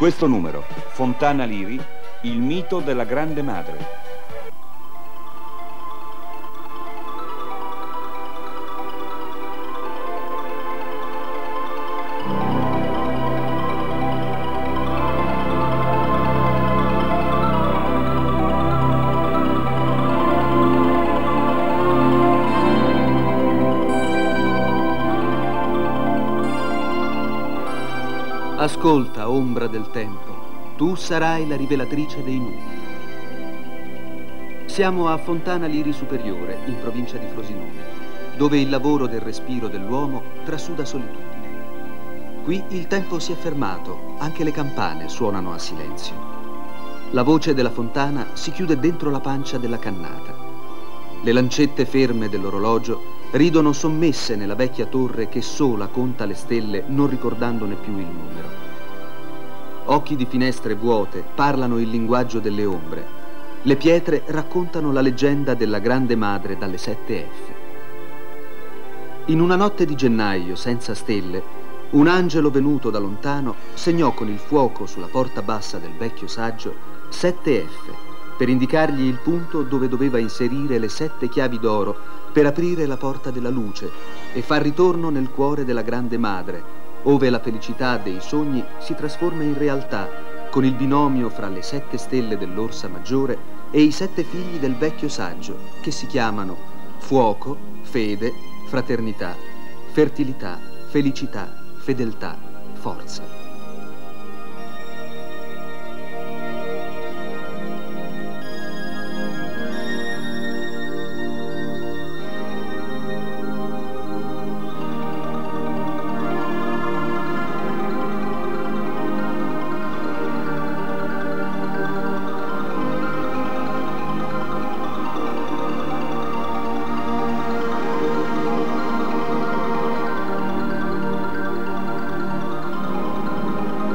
questo numero, Fontana Liri, il mito della grande madre. Ombra del tempo, tu sarai la rivelatrice dei nudi. Siamo a Fontana Liri Superiore, in provincia di Frosinone, dove il lavoro del respiro dell'uomo trasuda solitudine. Qui il tempo si è fermato, anche le campane suonano a silenzio. La voce della fontana si chiude dentro la pancia della cannata. Le lancette ferme dell'orologio ridono sommesse nella vecchia torre che sola conta le stelle non ricordandone più il numero. Occhi di finestre vuote parlano il linguaggio delle ombre. Le pietre raccontano la leggenda della grande madre dalle sette F. In una notte di gennaio, senza stelle, un angelo venuto da lontano segnò con il fuoco sulla porta bassa del vecchio saggio sette F per indicargli il punto dove doveva inserire le sette chiavi d'oro per aprire la porta della luce e far ritorno nel cuore della grande madre ove la felicità dei sogni si trasforma in realtà con il binomio fra le sette stelle dell'Orsa Maggiore e i sette figli del vecchio saggio che si chiamano fuoco, fede, fraternità, fertilità, felicità, fedeltà, forza.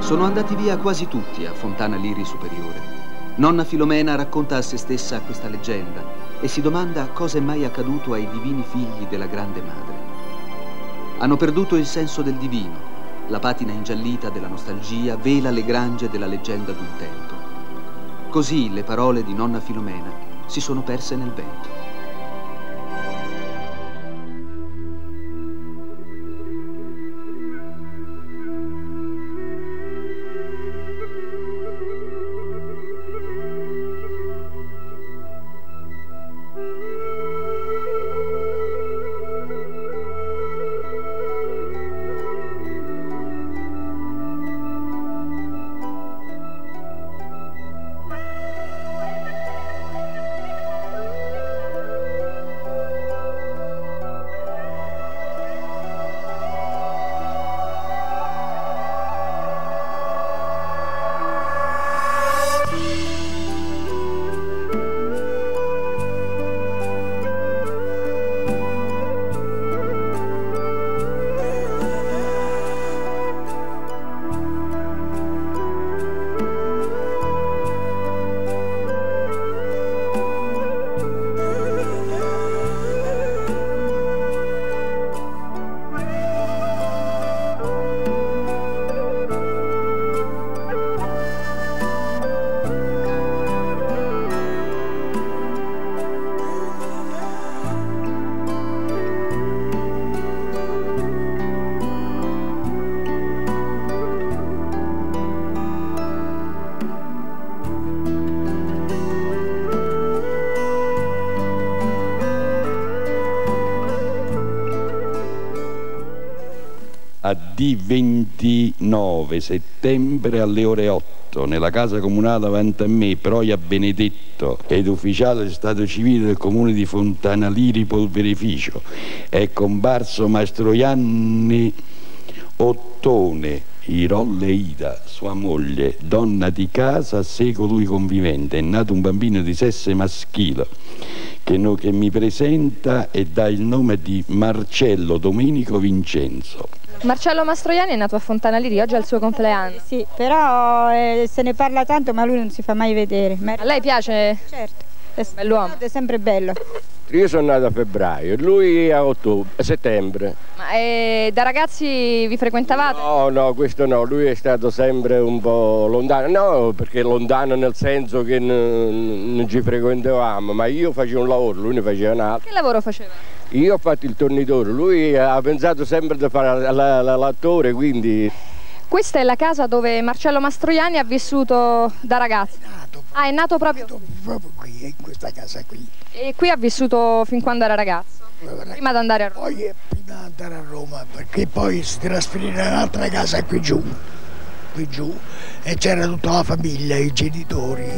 Sono andati via quasi tutti a Fontana Liri Superiore. Nonna Filomena racconta a se stessa questa leggenda e si domanda cosa è mai accaduto ai divini figli della grande madre. Hanno perduto il senso del divino. La patina ingiallita della nostalgia vela le grange della leggenda d'un tempo. Così le parole di nonna Filomena si sono perse nel vento. Di 29 settembre alle ore 8 nella casa comunale davanti a me, Proia Benedetto, ed ufficiale di Stato civile del comune di Fontanaliri Polverificio, è comparso Mastroianni Ottone, Irolle Ida, sua moglie, donna di casa, sé colui convivente. È nato un bambino di sesso maschile che, no, che mi presenta e dà il nome di Marcello Domenico Vincenzo. Marcello Mastroianni è nato a Fontana Liri, oggi è il suo compleanno. Sì, però eh, se ne parla tanto ma lui non si fa mai vedere. A lei piace? Certo. È bell'uomo. È sempre bello. Io sono nato a febbraio, lui a ottobre, a settembre. Ma eh, da ragazzi vi frequentavate? No, no, questo no, lui è stato sempre un po' lontano, no, perché lontano nel senso che non ci frequentavamo, ma io facevo un lavoro, lui ne faceva un altro. Che lavoro faceva? Io ho fatto il tornitore, lui ha pensato sempre di fare l'attore, quindi... Questa è la casa dove Marcello Mastroianni ha vissuto da ragazzo? Nato, ah, è nato proprio? Nato proprio qui, in questa casa qui. E qui ha vissuto fin quando era ragazzo? Prima di andare a Roma? Poi prima di andare a Roma, perché poi si trasferì in un'altra casa qui giù, qui giù, e c'era tutta la famiglia, i genitori.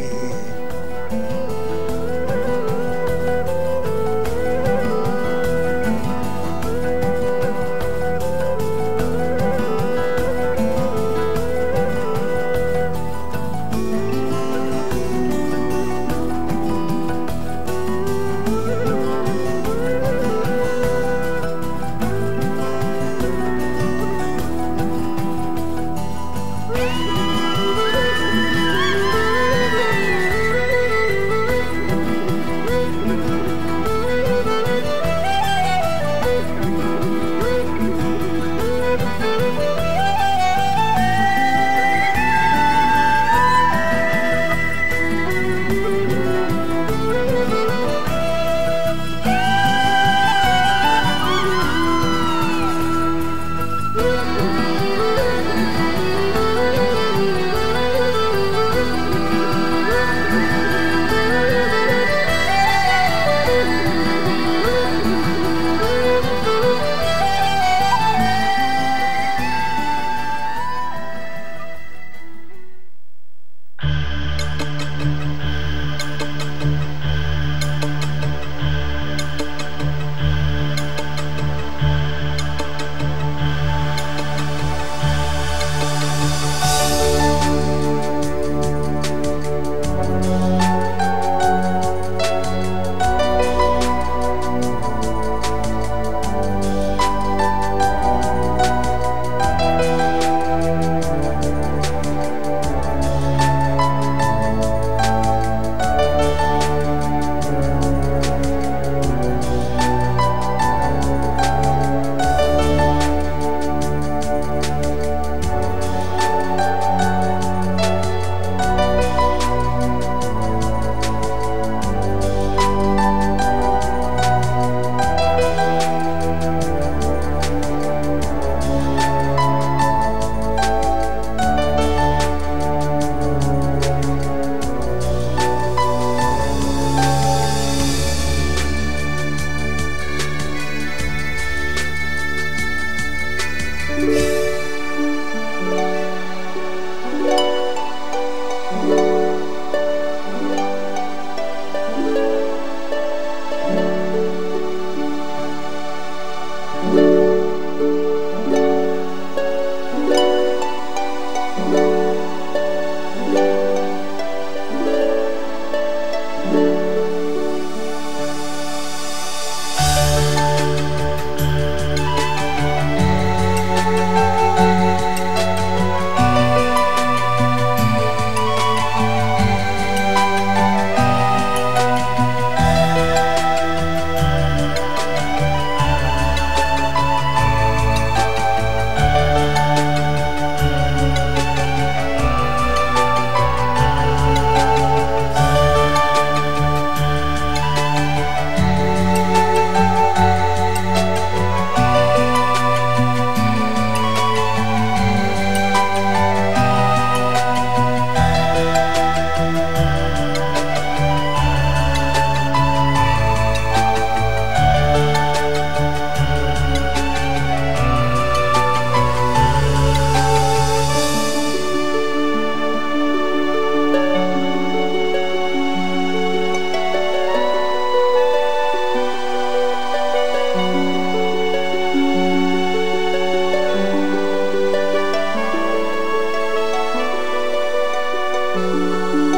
Música